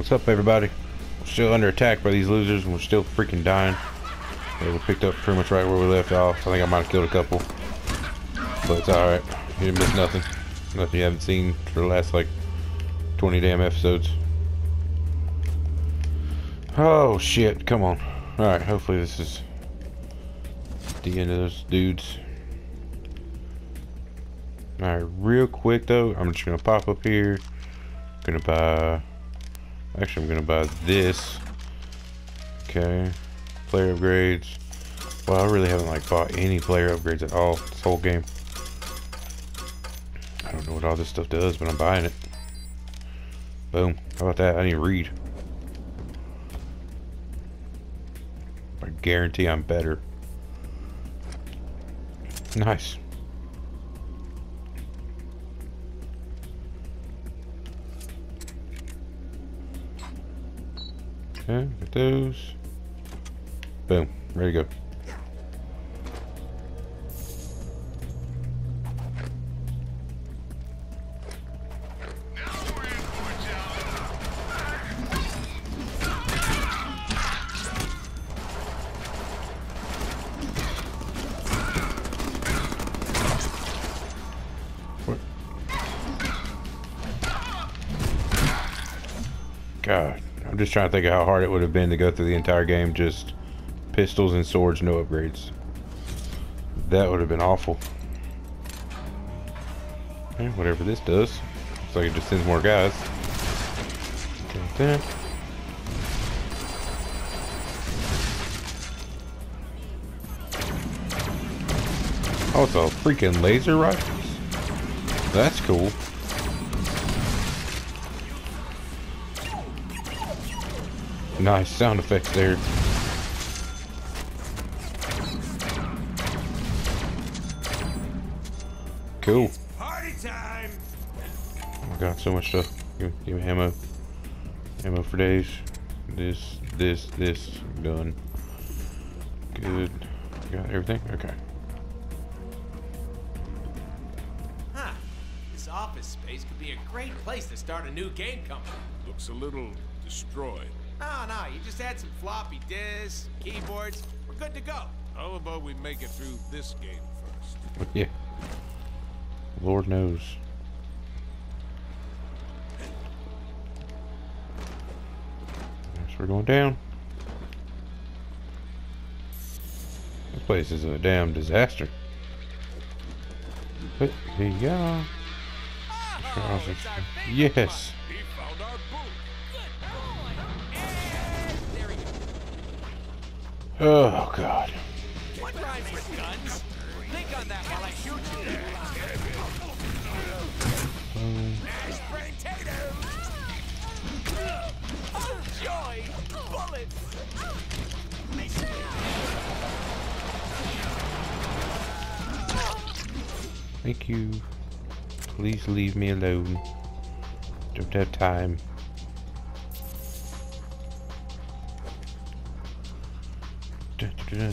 What's up, everybody? We're still under attack by these losers, and we're still freaking dying. Yeah, we picked up pretty much right where we left off. I think I might have killed a couple. But it's alright. You didn't miss nothing. Nothing you haven't seen for the last, like, 20 damn episodes. Oh, shit. Come on. Alright, hopefully this is the end of those dudes. Alright, real quick, though, I'm just going to pop up here. Gonna buy Actually, I'm gonna buy this. Okay. Player upgrades. Well, I really haven't like bought any player upgrades at all this whole game. I don't know what all this stuff does, but I'm buying it. Boom. How about that? I need to read. I guarantee I'm better. Nice. Okay, get those. Boom. Ready to go. God. I'm just trying to think of how hard it would have been to go through the entire game just pistols and swords, no upgrades. That would have been awful. Okay, whatever this does. Looks like it just sends more guys. Okay, Oh, it's a freaking laser rifles? That's cool. Nice sound effects there. Cool. Party time! Oh my god, so much stuff. Give, give me ammo. Ammo for days. This, this, this. Done. Good. Got everything? Okay. Huh. This office space could be a great place to start a new game company. Looks a little destroyed. No, no, you just add some floppy disks, keyboards. We're good to go. How about we make it through this game first? Yeah. Lord knows. Guess we're going down. This place is a damn disaster. But here you go. Oh, it's our Yes. Oh god. What rhymes with guns? Think on that while I shoot you. Um, Mashed potatoes! Oh, joy! Bullets! thank you. Please leave me alone. Don't have time. Going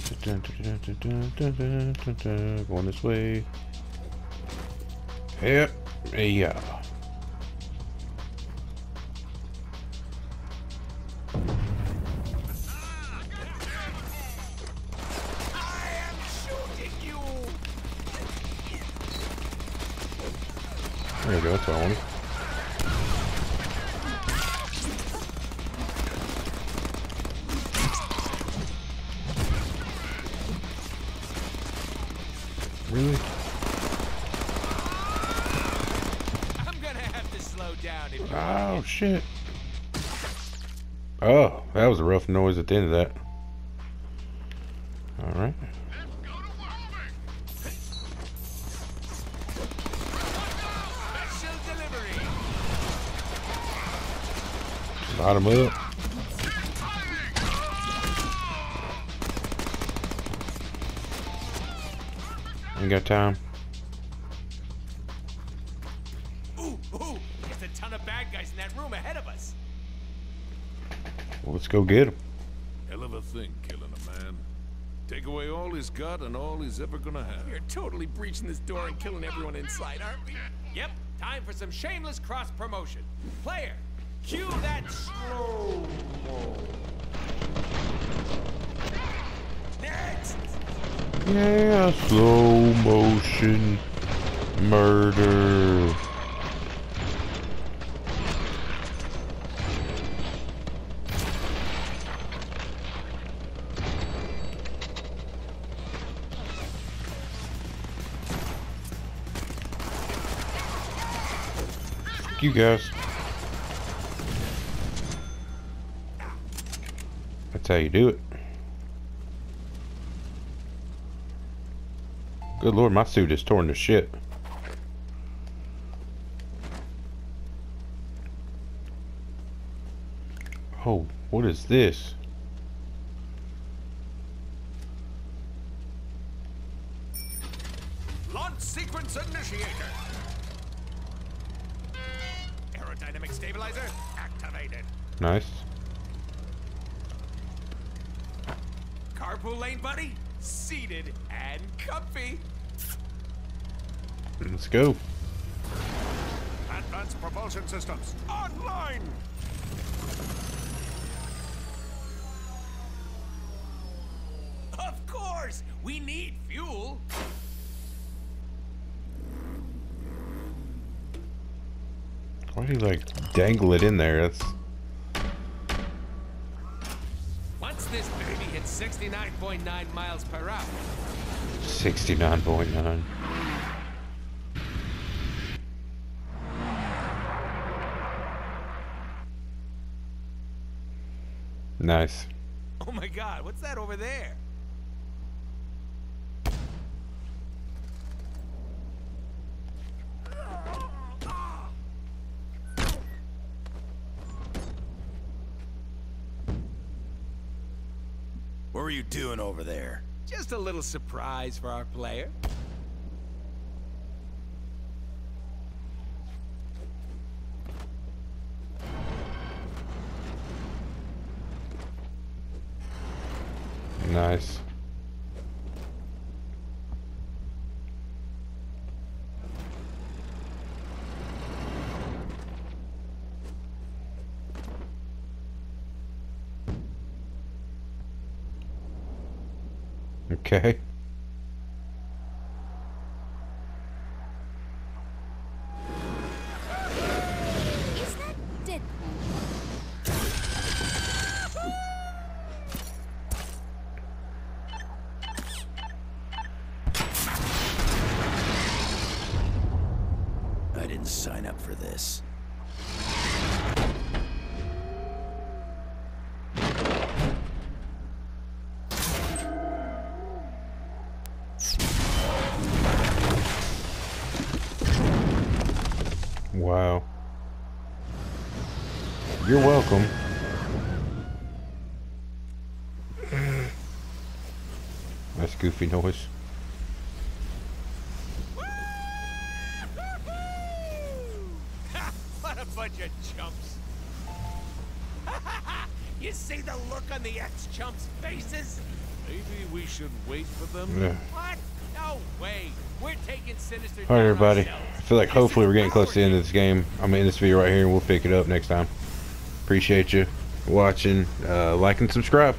this way. Yep. Yeah. There you go. That's what I wanted. Oh shit. Oh, that was a rough noise at the end of that. Alright. special delivery. Light them up. Ain't got time. There's a ton of bad guys in that room ahead of us. Well, let's go get them. Hell of a thing, killing a man. Take away all he's got and all he's ever gonna have. We're totally breaching this door and killing everyone inside, aren't we? Yep, time for some shameless cross-promotion. Player, cue that slow Next! Yeah, slow motion murder. You guys. That's how you do it. Good lord, my suit is torn to shit. Oh, what is this? Launch sequence initiated. Aerodynamic stabilizer activated. Nice. Carpool lane, buddy. Seated and comfy. Let's go. Advanced propulsion systems online. Why do you like dangle it in there? That's Once this baby hits 69.9 miles per hour, 69.9. Nice. oh my god, what's that over there? Were you doing over there? Just a little surprise for our player. Nice. Okay. Wow. You're welcome. That's goofy noise. What a bunch of chumps. you see the look on the ex-chumps' faces? Maybe we should wait for them. Yeah. What? No way. We're taking Sinister Alright, everybody. I feel like hopefully we're getting close to the end of this game. I'm gonna end this video right here and we'll pick it up next time. Appreciate you watching. Uh, like and subscribe.